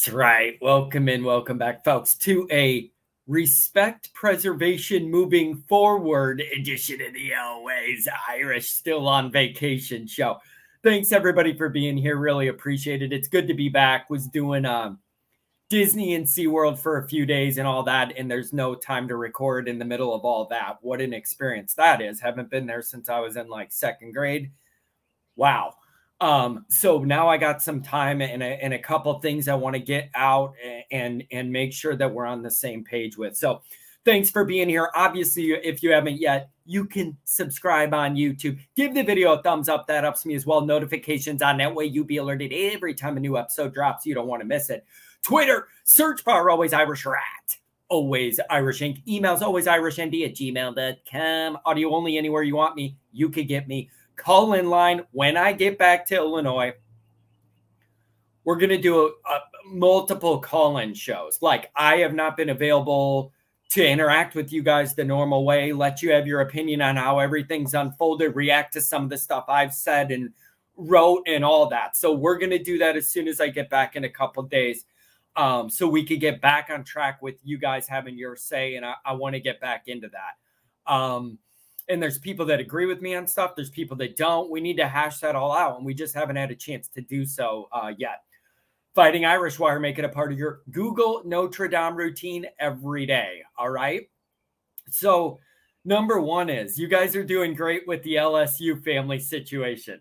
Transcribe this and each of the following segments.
That's right. Welcome in, welcome back, folks, to a respect preservation moving forward edition of the Always Irish Still on Vacation show. Thanks everybody for being here. Really appreciate it. It's good to be back. Was doing um Disney and SeaWorld for a few days and all that, and there's no time to record in the middle of all that. What an experience that is. Haven't been there since I was in like second grade. Wow. Um, so now I got some time and a, and a couple things I want to get out and and make sure that we're on the same page with. So thanks for being here. Obviously, if you haven't yet, you can subscribe on YouTube. Give the video a thumbs up. That helps me as well. Notifications on that way you'll be alerted every time a new episode drops. You don't want to miss it. Twitter, search bar always Irish rat. Always Irish Ink. Emails always Irish ND at gmail.com. Audio only anywhere you want me. You could get me. Call in line when I get back to Illinois. We're going to do a, a multiple call in shows. Like, I have not been available to interact with you guys the normal way, let you have your opinion on how everything's unfolded, react to some of the stuff I've said and wrote and all that. So we're going to do that as soon as I get back in a couple days um, so we could get back on track with you guys having your say. And I, I want to get back into that. Um, and there's people that agree with me on stuff. There's people that don't. We need to hash that all out, and we just haven't had a chance to do so uh, yet. Fighting Irish Wire, make it a part of your Google Notre Dame routine every day. All right. So, number one is you guys are doing great with the LSU family situation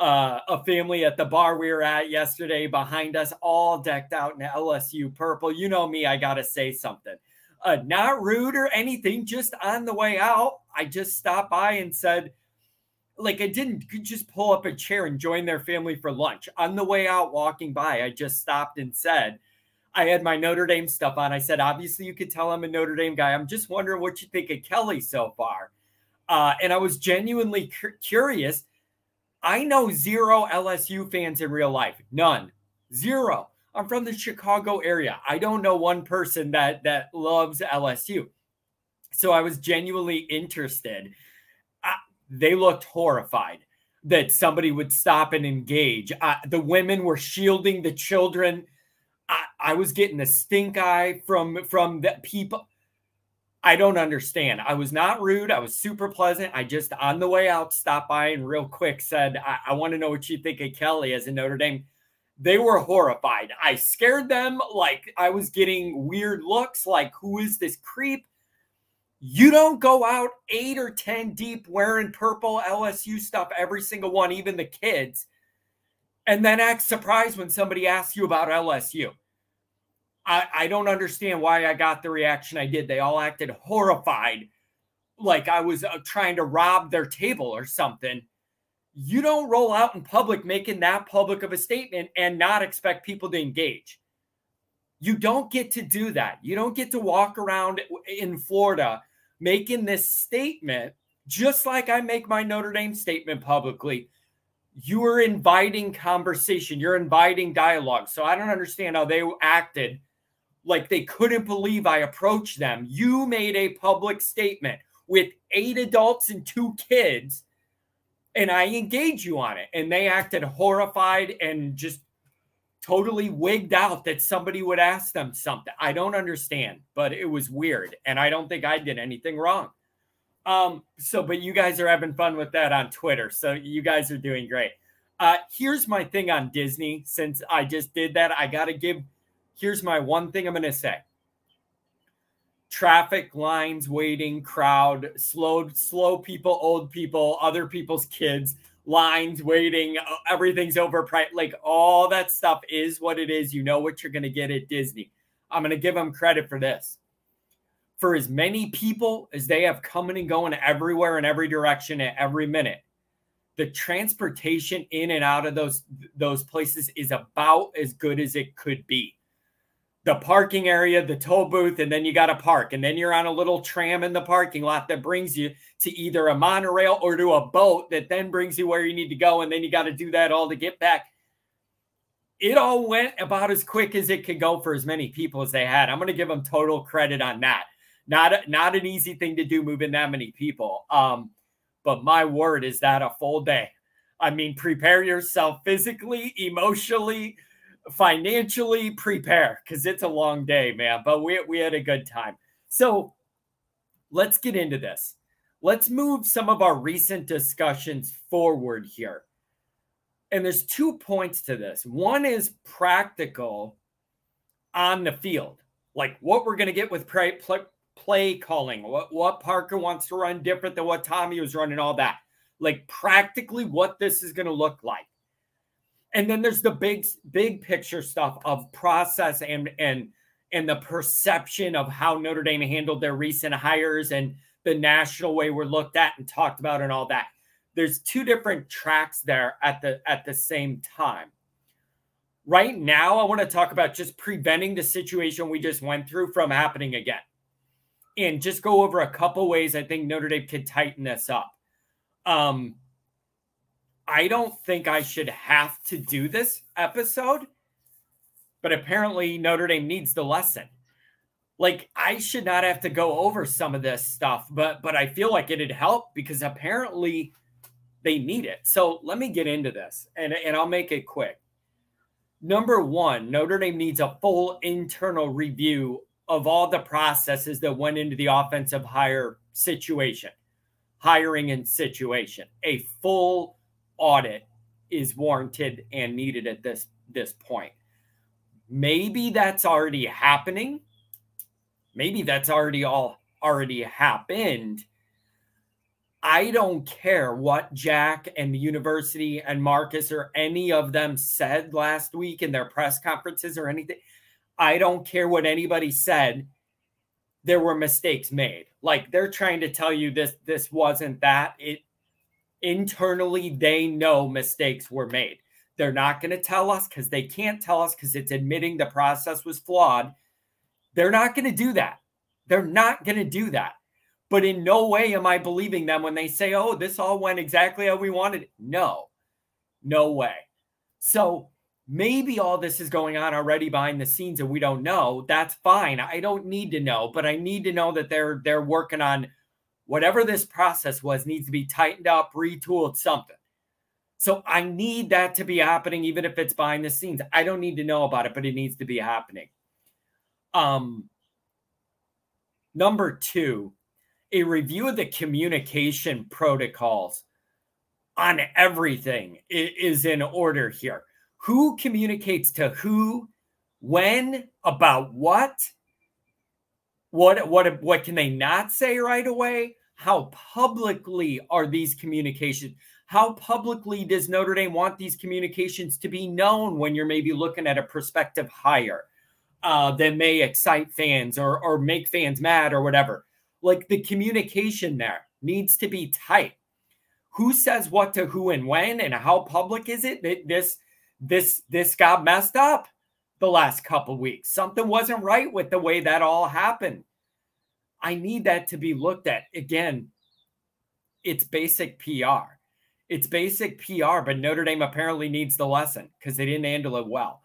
uh, a family at the bar we were at yesterday behind us, all decked out in LSU purple. You know me, I got to say something. Uh, not rude or anything, just on the way out, I just stopped by and said, like, I didn't just pull up a chair and join their family for lunch. On the way out, walking by, I just stopped and said, I had my Notre Dame stuff on. I said, obviously, you could tell I'm a Notre Dame guy. I'm just wondering what you think of Kelly so far. Uh, and I was genuinely cu- curious I know zero LSU fans in real life. None. Zero. I'm from the Chicago area. I don't know one person that that loves LSU. So I was genuinely interested. Uh, they looked horrified that somebody would stop and engage. Uh, the women were shielding the children. I, I was getting a stink eye from from the people. I don't understand. I was not rude. I was super pleasant. I just, on the way out, stopped by and real quick said, I, I want to know what you think of Kelly as a Notre Dame. They were horrified. I scared them like I was getting weird looks like, who is this creep? You don't go out eight or 10 deep wearing purple LSU stuff, every single one, even the kids, and then act surprised when somebody asks you about LSU. I, I don't understand why I got the reaction I did. They all acted horrified, like I was uh, trying to rob their table or something. You don't roll out in public making that public of a statement and not expect people to engage. You don't get to do that. You don't get to walk around in Florida making this statement, just like I make my Notre Dame statement publicly. You are inviting conversation, you're inviting dialogue. So I don't understand how they acted like they couldn't believe I approached them. You made a public statement with eight adults and two kids, and I engage you on it. And they acted horrified and just totally wigged out that somebody would ask them something. I don't understand, but it was weird. And I don't think I did anything wrong. Um, so, but you guys are having fun with that on Twitter. So you guys are doing great. Uh, here's my thing on Disney. Since I just did that, I got to give here's my one thing I'm going to say traffic lines waiting crowd slow slow people old people other people's kids lines waiting uh, everything's overpriced like all that stuff is what it is. You know what you're going to get at disney. I'm going to give them credit for this. For as many people as they have coming and going everywhere in every direction at every minute the transportation in and out of those those places is about as good as it could be the parking area, the toll booth, and then you got to park. And then you're on a little tram in the parking lot that brings you to either a monorail or to a boat that then brings you where you need to go. And then you got to do that all to get back. It all went about as quick as it could go for as many people as they had. I'm going to give them total credit on that. Not, not an easy thing to do moving that many people. Um, but my word, is that a full day? I mean, prepare yourself physically, emotionally, financially prepare because it's a long day, man. But we we had a good time. So let's get into this. Let's move some of our recent discussions forward here. And there's two points to this. One is practical on the field, like what we're going to get with play, play, play calling, what, what Parker wants to run different than what Tommy was running, all that. Like practically what this is going to look like. And then there's the big, big picture stuff of process and and and the perception of how Notre Dame handled their recent hires and the national way we're looked at and talked about and all that. There's two different tracks there at the at the same time. Right now, I want to talk about just preventing the situation we just went through from happening again. And just go over a couple ways I think Notre Dame could tighten this up. Um, I don't think I should have to do this episode, but apparently Notre Dame needs the lesson. Like I should not have to go over some of this stuff, but but I feel like it'd help because apparently they need it. So let me get into this and, and I'll make it quick. Number one, Notre Dame needs a full internal review of all the processes that went into the offensive hire situation, hiring and situation. A full audit is warranted and needed at this this point. Maybe that's already happening. Maybe that's already all already happened. I don't care what Jack and the university and Marcus or any of them said last week in their press conferences or anything. I don't care what anybody said. There were mistakes made. Like they're trying to tell you this this wasn't that. It internally they know mistakes were made. They're not going to tell us because they can't tell us because it's admitting the process was flawed. They're not going to do that. They're not going to do that. But in no way am I believing them when they say, oh, this all went exactly how we wanted. No, no way. So maybe all this is going on already behind the scenes and we don't know. That's fine. I don't need to know, but I need to know that they're they're working on whatever this process was needs to be tightened up, retooled, something. So I need that to be happening, even if it's behind the scenes. I don't need to know about it, but it needs to be happening. Um, number two, a review of the communication protocols on everything is in order here. Who communicates to who, when, about what? What what what can they not say right away? how publicly are these communications? How publicly does Notre Dame want these communications to be known when you're maybe looking at a prospective hire uh, that may excite fans or, or make fans mad or whatever? Like the communication there needs to be tight. Who says what to who and when and how public is it that this this this got messed up the last couple weeks? Something wasn't right with the way that all happened. I need that to be looked at. Again, it's basic PR. It's basic PR, but Notre Dame apparently needs the lesson because they didn't handle it well.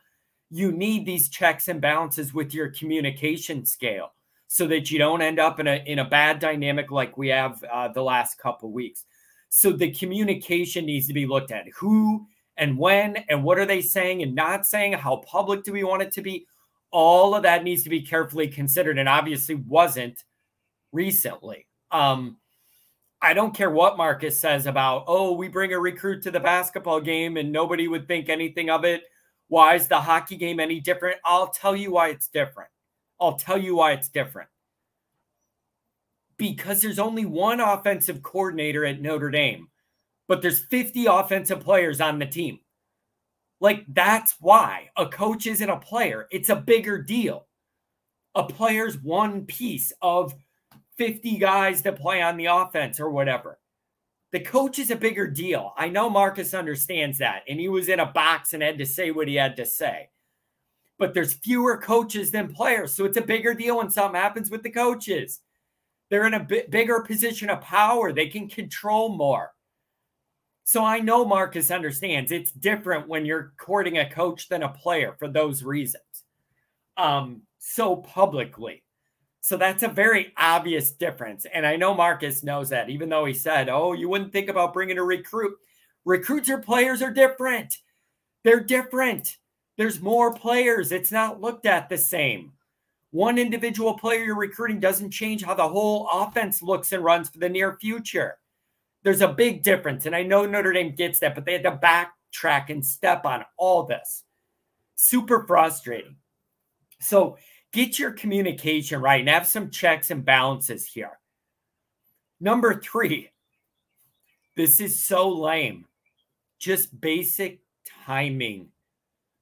You need these checks and balances with your communication scale so that you don't end up in a in a bad dynamic like we have uh, the last couple weeks. So the communication needs to be looked at. Who and when and what are they saying and not saying? How public do we want it to be? All of that needs to be carefully considered, and obviously wasn't recently. Um, I don't care what Marcus says about, oh, we bring a recruit to the basketball game and nobody would think anything of it. Why is the hockey game any different? I'll tell you why it's different. I'll tell you why it's different. Because there's only one offensive coordinator at Notre Dame, but there's 50 offensive players on the team. Like, that's why a coach isn't a player, it's a bigger deal. A player's one piece of 50 guys that play on the offense or whatever. The coach is a bigger deal. I know Marcus understands that, and he was in a box and had to say what he had to say. But there's fewer coaches than players, so it's a bigger deal when something happens with the coaches. They're in a bigger position of power. They can control more. So I know Marcus understands it's different when you're courting a coach than a player for those reasons. Um, so publicly. So that's a very obvious difference. And I know Marcus knows that, even though he said, oh, you wouldn't think about bringing a recruit. Recruits or players are different. They're different. There's more players. It's not looked at the same. One individual player you're recruiting doesn't change how the whole offense looks and runs for the near future. There's a big difference. And I know Notre Dame gets that, but they had to backtrack and step on all this. Super frustrating. So get your communication right and have some checks and balances here. Number three, this is so lame. Just basic timing.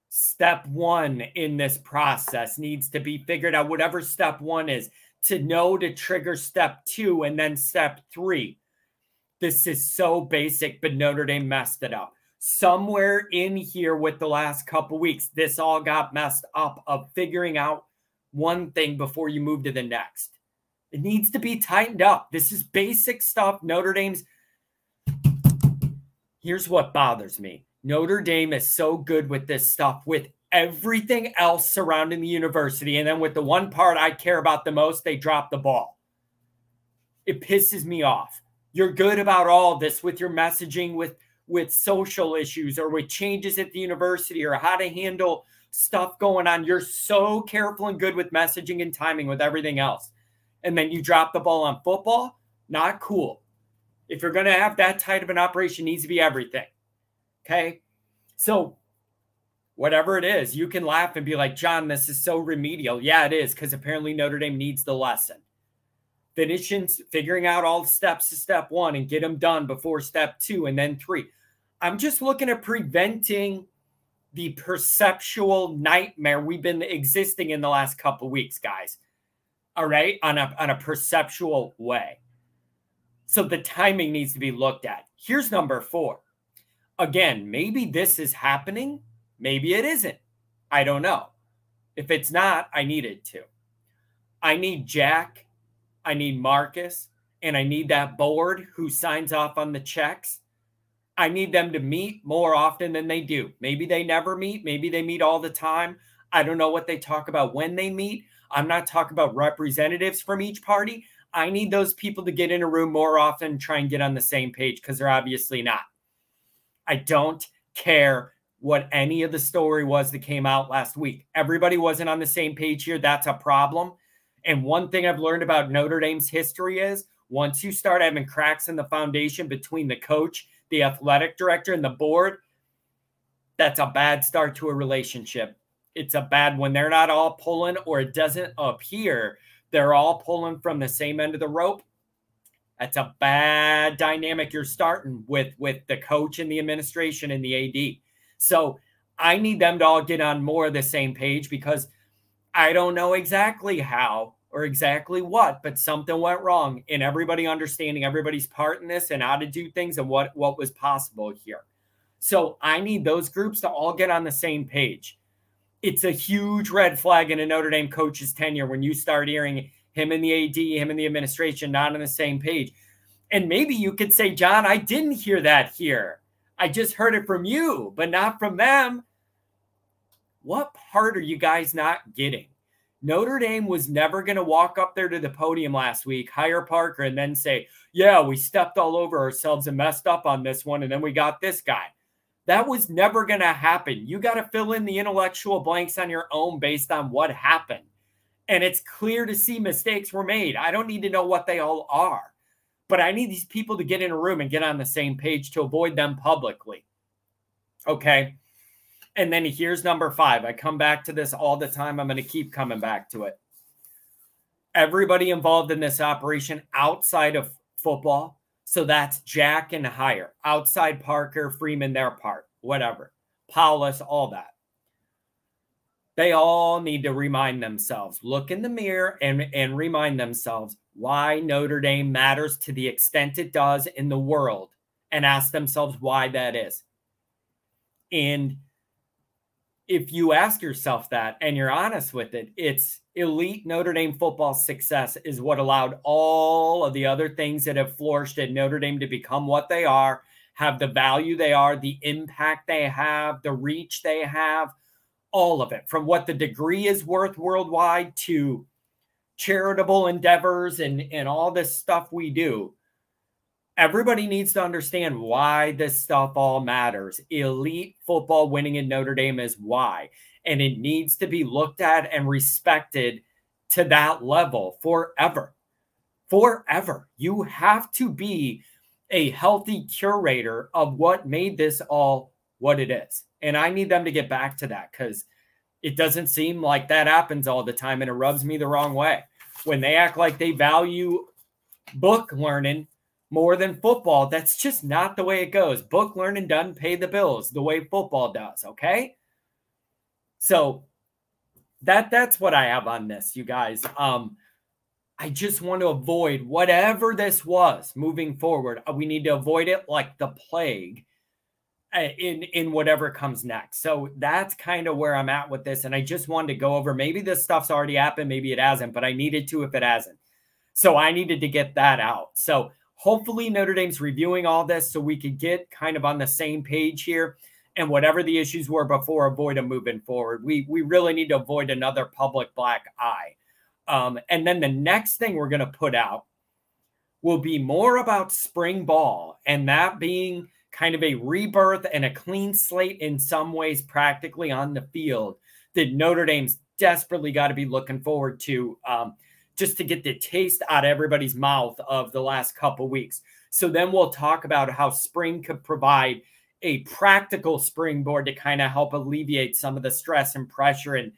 Step one in this process needs to be figured out, whatever step one is, to know to trigger step two and then step three. This is so basic, but Notre Dame messed it up. Somewhere in here with the last couple weeks, this all got messed up of figuring out one thing before you move to the next. It needs to be tightened up. This is basic stuff. Notre Dame's. Here's what bothers me Notre Dame is so good with this stuff, with everything else surrounding the university. And then with the one part I care about the most, they drop the ball. It pisses me off. You're good about all this with your messaging, with with social issues or with changes at the university or how to handle stuff going on. You're so careful and good with messaging and timing with everything else. And then you drop the ball on football, not cool. If you're going to have that tight of an operation, needs to be everything. Okay. So, whatever it is, you can laugh and be like, John, this is so remedial. Yeah, it is, because apparently Notre Dame needs the lesson. Finishing, figuring out all the steps to step one and get them done before step two and then three. I'm just looking at preventing the perceptual nightmare we've been existing in the last couple weeks, guys. All right, on a on a perceptual way. So the timing needs to be looked at. Here's number four. Again, maybe this is happening, maybe it isn't. I don't know. If it's not, I need it to. I need Jack, I need Marcus, and I need that board who signs off on the checks I need them to meet more often than they do. Maybe they never meet. Maybe they meet all the time. I don't know what they talk about when they meet. I'm not talking about representatives from each party. I need those people to get in a room more often and try and get on the same page because they're obviously not. I don't care what any of the story was that came out last week. Everybody wasn't on the same page here. That's a problem. And one thing I've learned about Notre Dame's history is once you start having cracks in the foundation between the coach the athletic director and the board, that's a bad start to a relationship. It's a bad when they're not all pulling or it doesn't appear they're all pulling from the same end of the rope. That's a bad dynamic you're starting with with the coach and the administration and the AD. So I need them to all get on more of the same page because I don't know exactly how or exactly what, but something went wrong in everybody understanding everybody's part in this and how to do things and what what was possible here. So I need those groups to all get on the same page. It's a huge red flag in a Notre Dame coach's tenure when you start hearing him and the AD, him and the administration not on the same page. And maybe you could say, John, I didn't hear that here. I just heard it from you, but not from them. What part are you guys not getting? Notre Dame was never going to walk up there to the podium last week, hire Parker, and then say, Yeah, we stepped all over ourselves and messed up on this one. And then we got this guy. That was never going to happen. You got to fill in the intellectual blanks on your own based on what happened. And it's clear to see mistakes were made. I don't need to know what they all are, but I need these people to get in a room and get on the same page to avoid them publicly. Okay. And then here's number five. I come back to this all the time. I'm going to keep coming back to it. Everybody involved in this operation outside of football. So that's Jack and higher. Outside Parker, Freeman, their part, whatever. Paulus, all that. They all need to remind themselves, look in the mirror and, and remind themselves why Notre Dame matters to the extent it does in the world and ask themselves why that is. And if you ask yourself that and you're honest with it, it's elite Notre Dame football success is what allowed all of the other things that have flourished at Notre Dame to become what they are, have the value they are, the impact they have, the reach they have, all of it from what the degree is worth worldwide to charitable endeavors and, and all this stuff we do. Everybody needs to understand why this stuff all matters. Elite football winning in Notre Dame is why. And it needs to be looked at and respected to that level forever. Forever. You have to be a healthy curator of what made this all what it is. And I need them to get back to that because it doesn't seem like that happens all the time and it rubs me the wrong way. When they act like they value book learning more than football. That's just not the way it goes. Book learning doesn't pay the bills the way football does. Okay. So that that's what I have on this, you guys. Um, I just want to avoid whatever this was moving forward. Uh, we need to avoid it like the plague uh, in in whatever comes next. So that's kind of where I'm at with this. And I just wanted to go over maybe this stuff's already happened, maybe it hasn't, but I needed to if it hasn't. So I needed to get that out. So Hopefully, Notre Dame's reviewing all this so we could get kind of on the same page here. And whatever the issues were before, avoid them moving forward. We we really need to avoid another public black eye. Um, and then the next thing we're going to put out will be more about spring ball and that being kind of a rebirth and a clean slate in some ways, practically on the field that Notre Dame's desperately got to be looking forward to. Um, just to get the taste out of everybody's mouth of the last couple weeks. So then we'll talk about how spring could provide a practical springboard to kind of help alleviate some of the stress and pressure and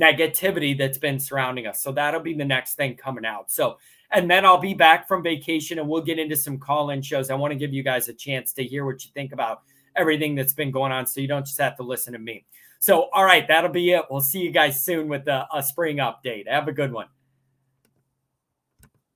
negativity that's been surrounding us. So that'll be the next thing coming out. So, and then I'll be back from vacation and we'll get into some call in shows. I want to give you guys a chance to hear what you think about everything that's been going on so you don't just have to listen to me. So, all right, that'll be it. We'll see you guys soon with a, a spring update. Have a good one.